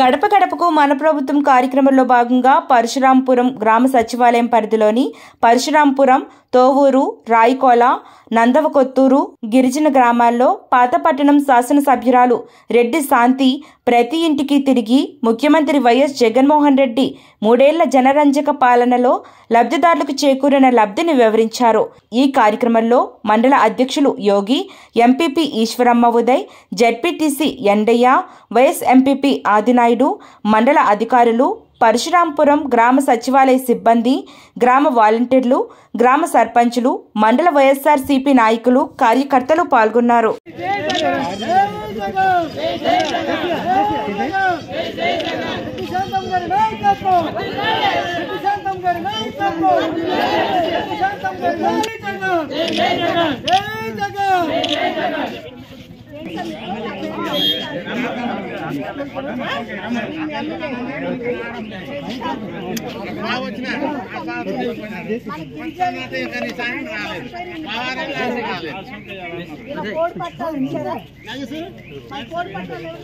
గడప గడపకు మన ప్రభుత్వం కార్యక్రమంలో భాగంగా పరశురాంపురం గ్రామ సచివాలయం పరిధిలోని పరశురాంపురం తోవూరు రాయికోల నందవకొత్తూరు గిరిజన గ్రామాల్లో పాతపట్టణం శాసనసభ్యురాలు రెడ్డి శాంతి ప్రతి ఇంటికి తిరిగి ముఖ్యమంత్రి వైఎస్ జగన్మోహన్ రెడ్డి మూడేళ్ళ జనరంజక పాలనలో లబ్ధిదారులకు చేకూరిన లబ్ధిని వివరించారు. ఈ కార్యక్రమంలో మండల అధ్యక్షులు Yogi MPP Eswaramma Uday ZPTC Endayya vice MPP Naidu మండల అధికారులు పరశురాంపురం గ్రామ సచివాలయ సిబ్బంది గ్రామ వాలంటీర్లు గ్రామ సర్పంచులు మండల వైఎస్ఆర్సీపీ నాయకులు కార్యకర్తలు పాల్గొన్నారు. మరి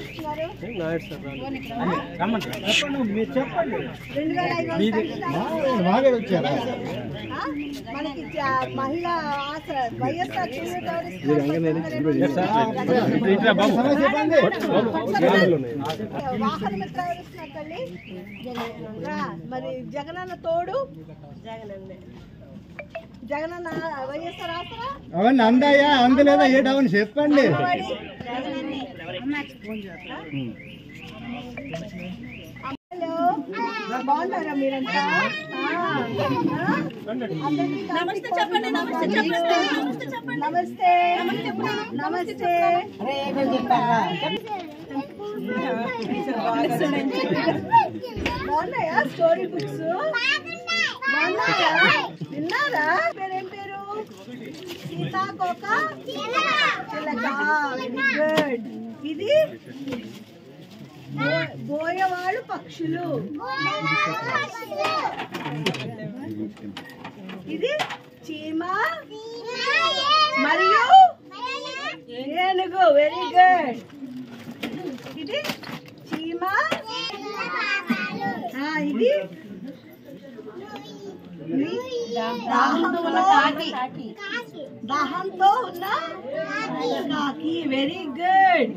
ఇస్తారా? ఆ? మనకి మహిళా వైఎస్ఆర్ ఇస్తున్నారు? వాహన ఇస్తున్నారు తల్లి మరి జగనన్న తోడు? జగనన్న వైఎస్ఆర్ ఆసరా అవన్నీ అందాయా అందలేదా ఏటవని చెప్పండి. అమ్మఒడి? హలో. బాగున్నారా మీరంతా? నమస్తే చెప్పండి నమస్తే చెప్పండి నమస్తే నమస్తే. బాగున్నాయా స్టోరీ బుక్స్? బాగున్నాయా? విన్నారా? పేరేం పేరు? సీతాకోక చిలక గుడ్ ఇది? బోయవాళ్ళు పక్షులు. ఇది? చీమ. మరియు? ఏనుగు. వెరీ గుడ్ ఇది చీమ ఆ, ఇది దాహంతో దాహంతో ఉన్న కాకి వెరీ గుడ్